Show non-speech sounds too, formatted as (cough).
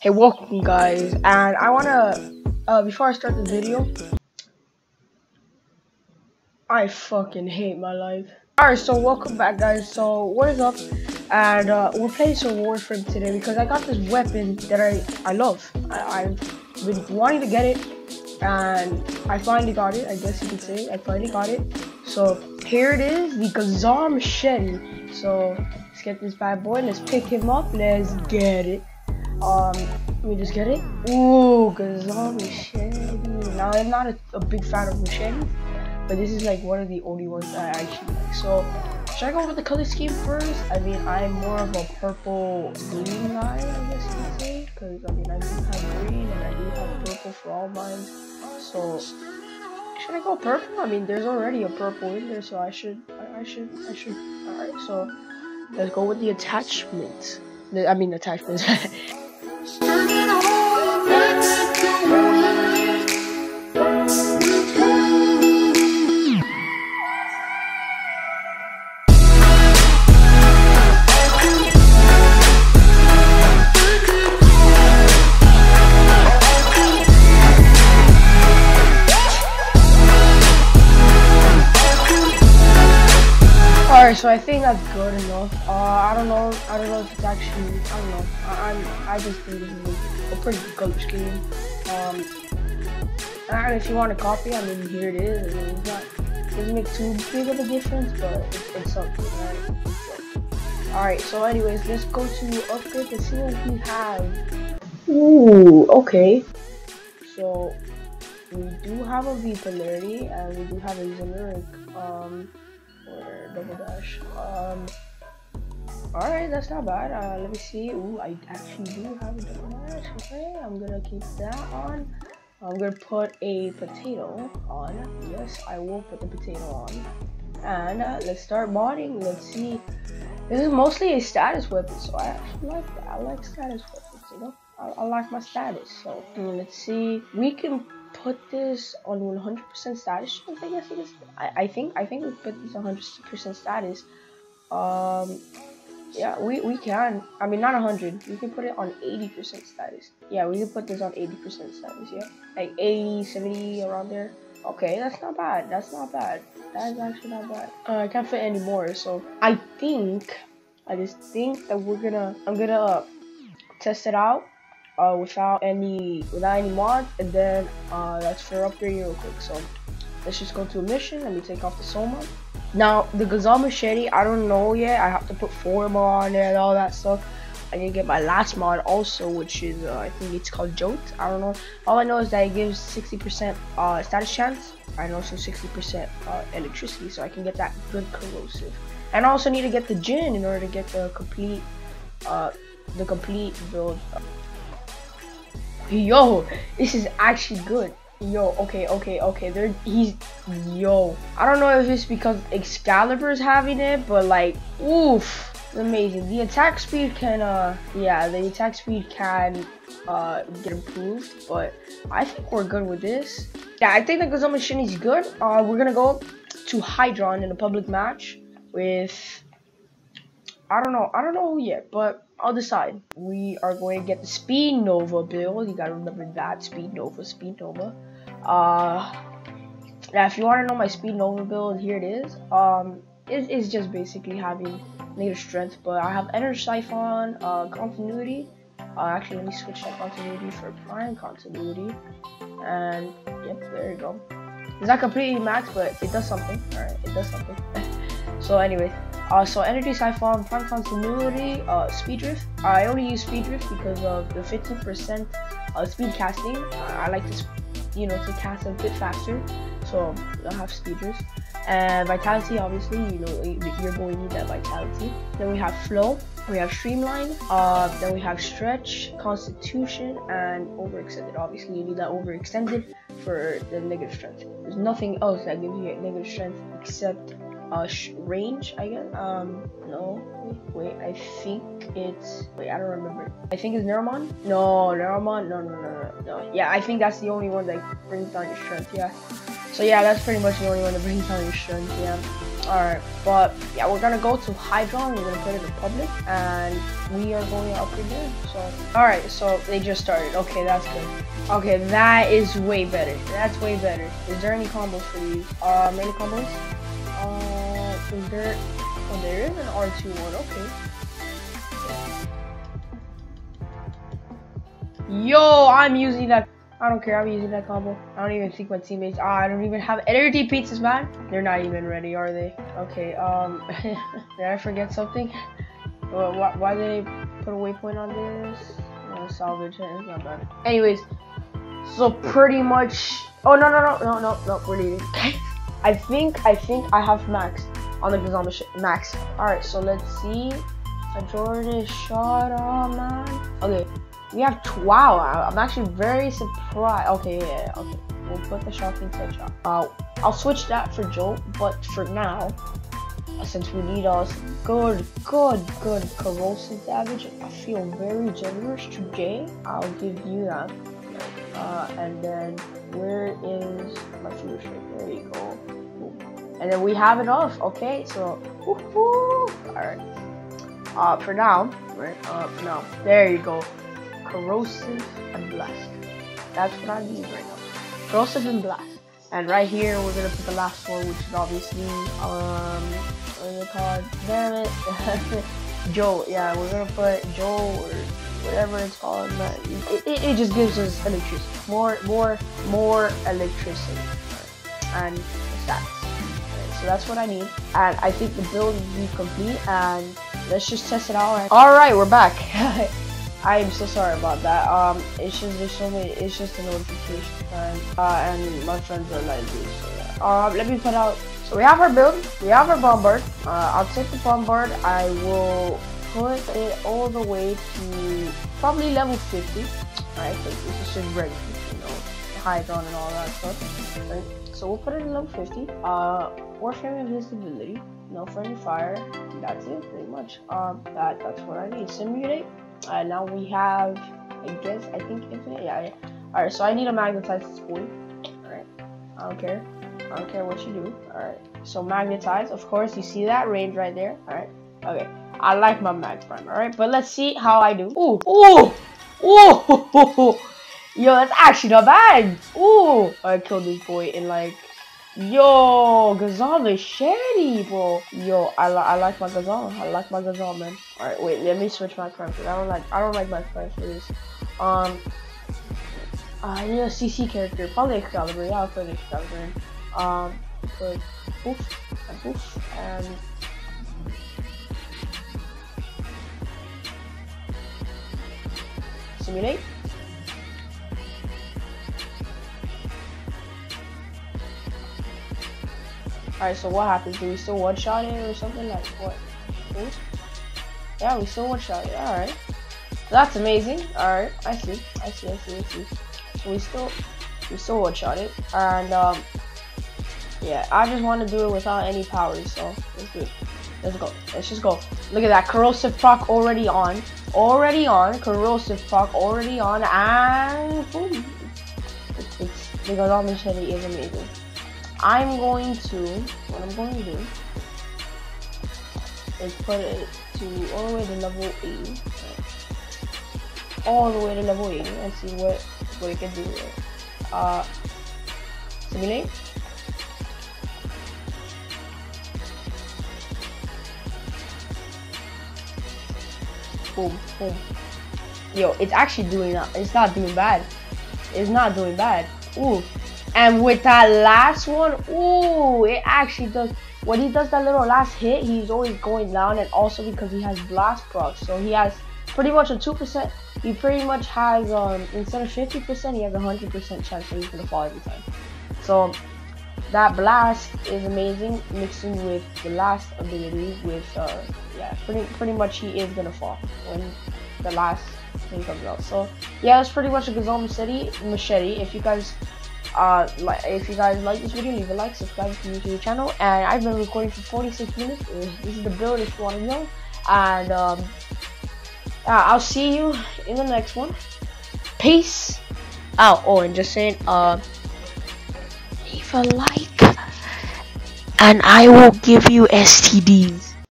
Hey, welcome guys, and I wanna, uh, before I start the video, I fucking hate my life. Alright, so welcome back guys, so what is up, and uh, we're playing some Warframe today because I got this weapon that I, I love. I, I've been wanting to get it, and I finally got it, I guess you could say, I finally got it. So, here it is, the Gazal Machete. So, let's get this bad boy, let's pick him up, let's get it. Um, let me just get it. Ooh, Gazal machete. Now I'm not a, a, big fan of machetes, but this is like one of the only ones I actually like. So, should I go with the color scheme first? I mean, I'm more of a purple green guy, I guess you could say, because I mean, I do have green and I do have purple for all mine. So, should I go purple? I mean, there's already a purple in there, so I should, I, I should, I should. All right, so let's go with the attachment. I mean, attachments. (laughs) So I think that's good don't know. I don't know if it's actually. I don't know. I, am I just think this is a pretty good color scheme. Um, and if you want a copy, I mean, here it is. I mean, it's not. It doesn't make too big of a difference, but it's, it's something, right? Alright, so anyways, let's go to upgrade to see what we have. Ooh, okay. So we do have a V polarity and we do have a Zenurik. Um or double dash. Um, alright, that's not bad. Uh, let me see. Ooh, I actually do have a double. Okay, I'm gonna keep that on. I'm gonna put a potato on. Yes, I will put the potato on. And uh, let's start modding. Let's see. This is mostly a status weapon, so I actually like that. I like status weapons, you know? I, I like my status. So let's see. We can put this on 100% status I guess it is. I, I think I think we put this 100% status. Um, yeah, we, we can. I mean, not 100. We can put it on 80% status. Yeah, we can put this on 80% status, yeah. Like 80, 70, around there. Okay, that's not bad. That's not bad. That is actually not bad. Uh, I can't fit any more, so I think, I just think that we're gonna, I'm gonna uh, test it out uh, without any without any mods, and then uh, that's for upgrading real quick. So let's just go to a mission. Let me take off the Soma. Now the Gazal Machete, I don't know yet. I have to put four more on there and all that stuff. I need to get my last mod also, which is uh, I think it's called Jolt. I don't know. All I know is that it gives 60% uh, status chance and also 60% uh, electricity, so I can get that good corrosive. And I also need to get the gin in order to get the complete uh, the complete build. Yo, this is actually good. Yo, okay, okay, okay. There, he's yo. I don't know if it's because Excalibur's having it, but like, oof, amazing. The attack speed can, uh, yeah, the attack speed can, uh, get improved. But I think we're good with this. Yeah, I think the Gazal Machine is good. Uh, we're gonna go to Hydron in a public match with I don't know. I don't know who yet, but I'll decide. We are going to get the Speed Nova build. You gotta remember that Speed Nova, Speed Nova. Uh, now if you want to know my Speed Nova build, here it is. Um, it is just basically having negative strength, but I have Energy Siphon, uh, Continuity. Uh, actually, let me switch that continuity for Prime Continuity. And yep, there you go. It's not completely max, but it does something. Alright, it does something. (laughs) so anyway, uh, so energy siphon, prime continuity, uh, speed drift. I only use speed drift because of the 15% uh, speed casting. I like to, you know, to cast a bit faster. So I have speed drift. And vitality, obviously, you know, you're going to need that vitality. Then we have flow. We have streamline. Uh, then we have stretch, constitution, and overextended. Obviously, you need that overextended for the negative strength. There's nothing else that gives you negative strength except uh, range, I guess. Um, no, wait, I think it's, wait, I don't remember. I think it's Neramon? No, Neramon, no, no, no, no, no. Yeah, I think that's the only one that brings down your strength, yeah. So yeah, that's pretty much the only one that brings down your strength, yeah. Alright, but yeah, we're gonna go to Hydron, we're gonna put it in public, and we are going up in. So, alright, so they just started. Okay, that's good. Okay, that is way better. That's way better. Is there any combos for these? Uh, many combos? Uh, there? Oh, there is an R2 one. Okay. Yo, I'm using that. I don't care. I'm using that combo. I don't even think my teammates. Ah, I don't even have energy pizzas, man. They're not even ready, are they? Okay. Um, (laughs) did I forget something? why, why did they put a waypoint on this? No, salvage it. It's not bad. Anyways, so pretty much. Oh no no no no no no. We're leaving. (laughs) I think I think I have max on the Gazama max. All right. So let's see. A Jordan shot, oh man. Okay. We have wow. I'm actually very surprised. Okay, yeah, okay. We'll put the shocking touch on. Uh, I'll switch that for Joe, but for now, uh, since we need us good, good, good corrosive damage, I feel very generous today. I'll give you that. Uh, and then where is my future? There you go. And then we have it off. Okay, so all right. Uh, for now, right? Uh, now, there you go corrosive and blast. That's what I need right now. Corrosive and blast. And right here, we're gonna put the last one, which is obviously, um, what is it called? Damn it. (laughs) Joe. Yeah, we're gonna put Joe or whatever it's called. It, it, it just gives us electricity. More, more, more electricity. And stats. So that's what I need. And I think the build is complete. And let's just test it out. Alright, we're back. (laughs) I am so sorry about that. Um, it's just there's so many. It's just a notification time, uh, and my friends are like this. So yeah. Um, let me put out. So we have our build. We have our bombard. Uh, I'll take the bombard. I will put it all the way to probably level 50. Right, because this is just regular, you know, hydron and all that stuff. Right. So we'll put it in level 50. Uh, warframe invisibility. No friendly fire. That's it, pretty much. Um, that that's what I need. Simulate. Uh, now we have, I guess, I think infinite. Yeah. yeah. All right. So I need a magnetized spool. All right. I don't care. I don't care what you do. All right. So magnetize. Of course, you see that range right there. All right. Okay. I like my mag prime. All right. But let's see how I do. Ooh. Ooh. Ooh. (laughs) Yo, that's actually not bad. Ooh. I killed this boy in like Yo, Gazal is shady, bro. Yo, I, li I like my Gazal. I like my Gazal, man. Alright, wait, let me switch my prime. I don't like I don't like my for. Um I need a CC character, probably Excalibur, yeah, I'll Excalibur. Um put poof and poof and simulate. Alright, so what happens? Do we still one-shot it or something? Like, what? Yeah, we still one-shot it. Alright. That's amazing. Alright, I see. I see, I see, I see. So we still, we still one-shot it. And, um, yeah, I just want to do it without any powers, so let's do it. Let's go. Let's just go. Look at that. Corrosive proc already on. Already on. Corrosive proc already on. And boom. It's, it's, because all machete is amazing. I'm going to, what I'm going to do is put it to all the way to level 80. Right? All the way to level 80 and see what, what it can do. Uh, simulate. Boom, boom. Yo, it's actually doing, it's not doing bad. It's not doing bad. Ooh, and with that last one, ooh, it actually does. When he does that little last hit, he's always going down, and also because he has blast proc, so he has pretty much a two percent. He pretty much has um instead of fifty percent, he has a hundred percent chance that he's gonna fall every time. So that blast is amazing, mixing with the last ability with uh yeah, pretty pretty much he is gonna fall when the last thing comes out. So yeah, it's pretty much a Gazal City Machete. If you guys uh, like, if you guys like this video, leave a like, subscribe to the channel. And I've been recording for 46 minutes. This is the build if you want to know. And um, uh, I'll see you in the next one. Peace out. Oh, and just saying, uh, leave a like and I will give you STDs.